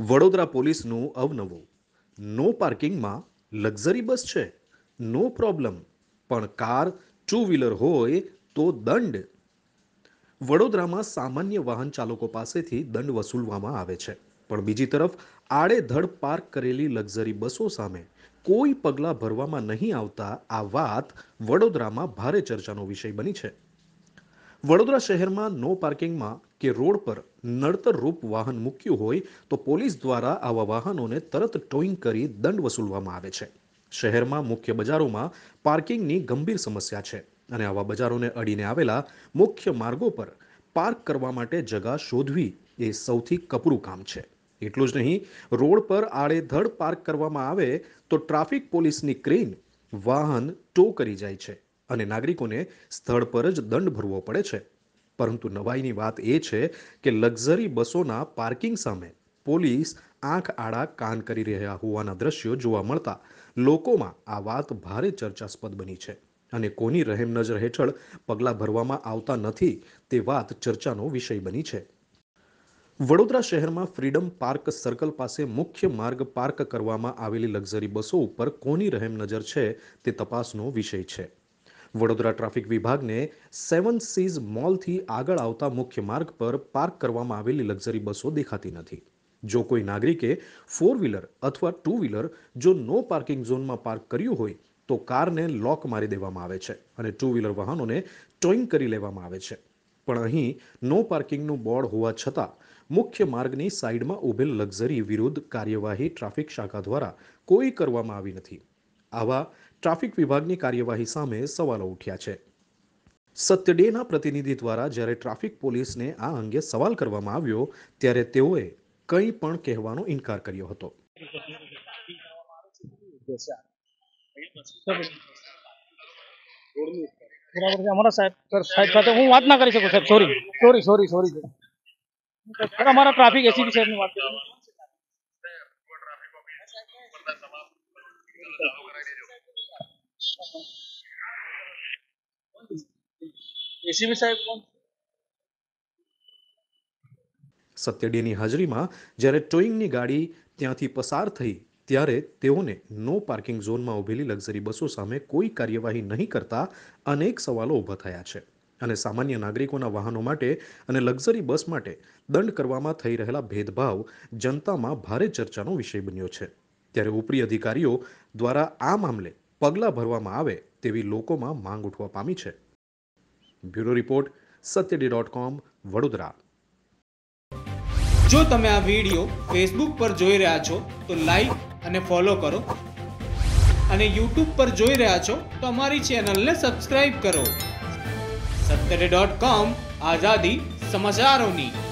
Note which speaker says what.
Speaker 1: વડોદરા પોલીસનું અવનવું. નો પાર્કિંગમાં luxury bus છે. No problem. પણ કાર ટુ વ્હીલર હોય તો દંડ. વડોદરામાં સામાન્ય વાહન ચાલકો પાસેથી દંડ વસૂલવામાં આવે છે. પણ બીજી તરફ, આડેધડ પાર્ક કરેલી લક્ઝરી બસો સામે કોઈ પગલાં ભરવામાં નહીં આવતા આ વાત વડોદરામાં ભારે ચર્ચાનો વિષય બની છે. વડોદરા શહેરમાં નો પાર્કિંગમાં કે રોડ પર નડતર રૂપ વાહન મૂક્યું હોય તો પોલીસ દ્વારા આવા વાહનોને તરત ટોઈંગ કરી દંડ વસૂલવામાં આવે છે. શહેરમાં મુખ્ય બજારોમાં પાર્કિંગની ગંભીર સમસ્યા છે અને આવા બજારોને અડીને આવેલા મુખ્ય માર્ગો પર પાર્ક કરવા માટે જગા શોધવી એ સૌથી કપરું કામ છે. એટલું જ નહીં, રોડ પર આડેધડ પાર્ક કરવામાં આવે તો ટ્રાફિક પોલીસની ક્રેન વાહન ટો કરી જાય છે અને નાગરિકોને સ્થળ પર જ દંડ ભરવો પડે છે. પરંતુ નવાઈની વાત એ છે કે લક્ઝરી બસોના પાર્કિંગ સામે પોલીસ આંખ આડા કાન કરી રહ્યા હોવાના દ્રશ્યો જોવા મળતા લોકોમાં આ વાત ભારે ચર્ચાસ્પદ બની છે અને કોની રહેમ નજર હેઠળ પગલાં ભરવામાં આવતા નથી તે વાત ચર્ચાનો વિષય બની છે. વડોદરા શહેરમાં ફ્રીડમ પાર્ક સર્કલ પાસે મુખ્ય માર્ગ પાર્ક કરવામાં આવેલી લક્ઝરી બસો ઉપર કોની રહેમ નજર છે તે તપાસનો વિષય છે. વડોદરા ટ્રાફિક વિભાગને સેવન સીઝ મોલથી આગળ આવતા મુખ્ય માર્ગ પર પાર્ક કરવામાં આવેલી લક્ઝરી બસો દેખાતી નથી. જો કોઈ નાગરિકે ફોર વ્હીલર અથવા ટુ વ્હીલર જો નો પાર્કિંગ ઝોનમાં પાર્ક કર્યું હોય, તો કારને લોક મારી દેવામાં આવે છે અને ટુ વ્હીલર વાહનોને ટોઈંગ કરી લેવામાં આવે છે. પણ અહીં નો પાર્કિંગનું બોર્ડ હોવા છતાં, મુખ્ય માર્ગની સાઈડમાં ઉભેલ લક્ઝરી વિરુદ્ધ કાર્યવાહી ટ્રાફિક શાખા દ્વારા કોઈ કરવામાં આવી નથી. આવા ટ્રાફિક વિભાગની કાર્યવાહી સામે સવાલો ઉઠ્યા છે. સત્ય ડેના પ્રતિનિધિ દ્વારા જ્યારે ટ્રાફિક પોલીસને આ અંગે સવાલ કરવામાં આવ્યો, ત્યારે તેઓએ કંઈ પણ કહેવાનો ઇનકાર કર્યો હતો.
Speaker 2: અમારા સાહેબ સાહેબ સાથે હું વાત ના કરી શકું, સાહેબ. સોરી સોરી સોરી સોરી અમારા વાત કરી. એસીપી સાહેબ કોણ?
Speaker 1: સત્ય હાજરીમાં જ્યારે ટોઈંગની ગાડી ત્યાંથી પસાર થઈ, ત્યારે તેઓને નો પાર્કિંગ ઝોનમાં ઊભેલી લક્ઝરી બસો સામે કોઈ કાર્યવાહી નહીં કરતા અનેક સવાલો ઊભા થયા છે. અને સામાન્ય નાગરિકોના વાહનો માટે અને લક્ઝરી બસ માટે દંડ કરવામાં થઈ રહેલા ભેદભાવ જનતામાં ભારે ચર્ચાનો વિષય બન્યો છે. ત્યારે ઉપરી અધિકારીઓ દ્વારા આ મામલે પગલાં ભરવામાં આવે તેવી લોકોમાં માંગ ઉઠવા પામી છે. Bureau report, સત્યડી dot com, Vadodara.
Speaker 3: જો તમે આ વીડિયો ફેસબુક પર જોઈ રહ્યા છો, તો લાઈક અને ફોલો કરો. અને યુટ્યુબ પર જોઈ રહ્યા છો, તો અમારી ચેનલને સબસ્ક્રાઈબ કરો. સત્તરે ડોટ કોમ, આઝાદી સમાચારોની.